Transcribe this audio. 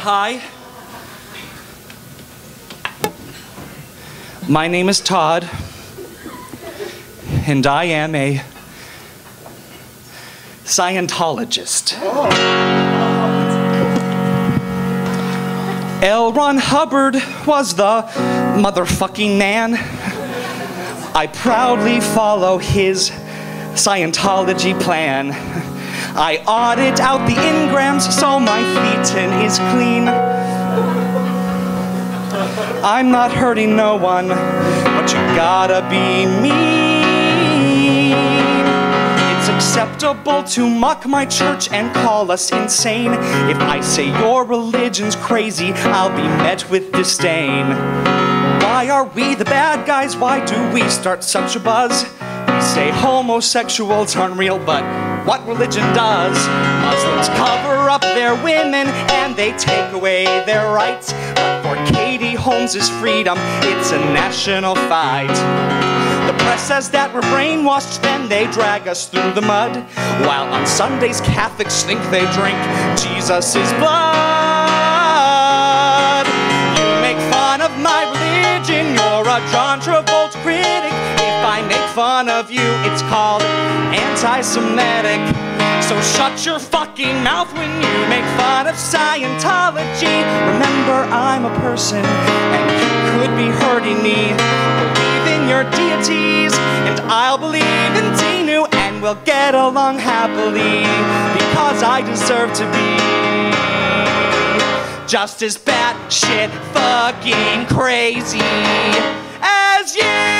Hi. My name is Todd, and I am a Scientologist. L. Ron Hubbard was the motherfucking man. I proudly follow his Scientology plan. I audit out the engrams so my thetan is clean. I'm not hurting no one, but you gotta be me. It's acceptable to mock my church and call us insane. If I say your religion's crazy, I'll be met with disdain. Why are we the bad guys? Why do we start such a buzz? We say homosexuals aren't real, but what religion does? Muslims cover their women and they take away their rights. But for Katie Holmes' freedom, it's a national fight. The press says that we're brainwashed, then they drag us through the mud. While on Sundays, Catholics think they drink Jesus' blood. You make fun of my religion, you're a John Travolta critic. If I make fun of you, it's called anti Semitic. So shut your fucking mouth when you make fun of Scientology. Remember, I'm a person, and you could be hurting me. Believe in your deities, and I'll believe in Xenu, and we'll get along happily because I deserve to be just as batshit fucking crazy as you.